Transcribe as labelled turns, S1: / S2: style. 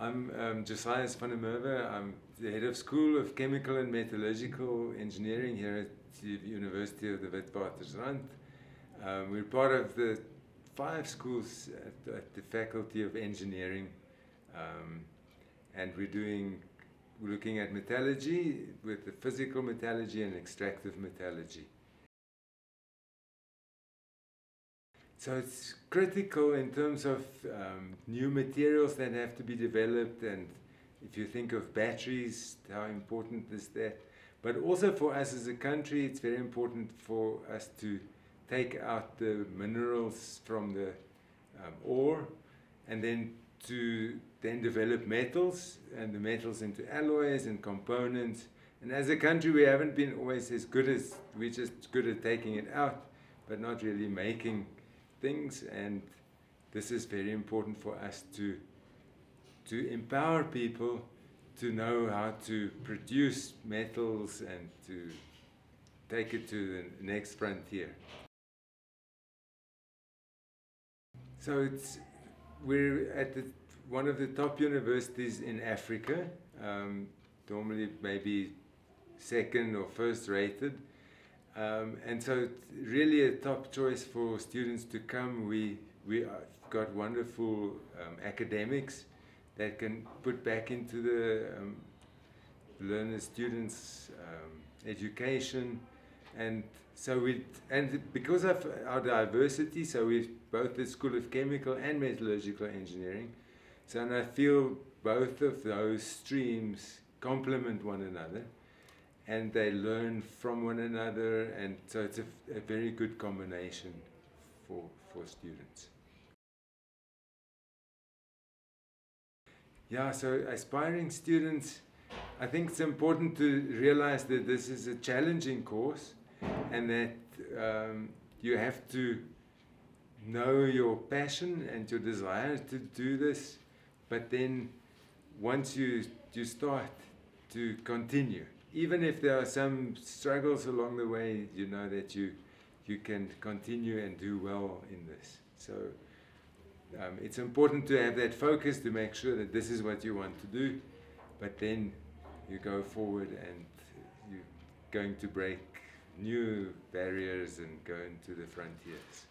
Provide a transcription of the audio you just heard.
S1: I'm um, van der Merwe. I'm the head of School of Chemical and Metallurgical Engineering here at the University of the Witwatersrand. Um, we're part of the five schools at, at the Faculty of Engineering, um, and we're doing we're looking at metallurgy with the physical metallurgy and extractive metallurgy. So it's critical in terms of um, new materials that have to be developed and if you think of batteries, how important is that? But also for us as a country, it's very important for us to take out the minerals from the um, ore and then to then develop metals and the metals into alloys and components. And as a country, we haven't been always as good as, we're just good at taking it out, but not really making things. And this is very important for us to, to empower people to know how to produce metals and to take it to the next frontier. So it's, we're at the, one of the top universities in Africa, um, normally maybe second or first rated. Um, and so it's really a top choice for students to come. We, we got wonderful um, academics that can put back into the um, learner students' um, education. And so we, and because of our diversity, so we've both the School of Chemical and Metallurgical Engineering. So and I feel both of those streams complement one another and they learn from one another and so it's a, a very good combination for, for students. Yeah, so aspiring students, I think it's important to realize that this is a challenging course and that um, you have to know your passion and your desire to do this, but then once you, you start to continue, even if there are some struggles along the way, you know that you, you can continue and do well in this. So um, it's important to have that focus to make sure that this is what you want to do, but then you go forward and you're going to break new barriers and go into the frontiers.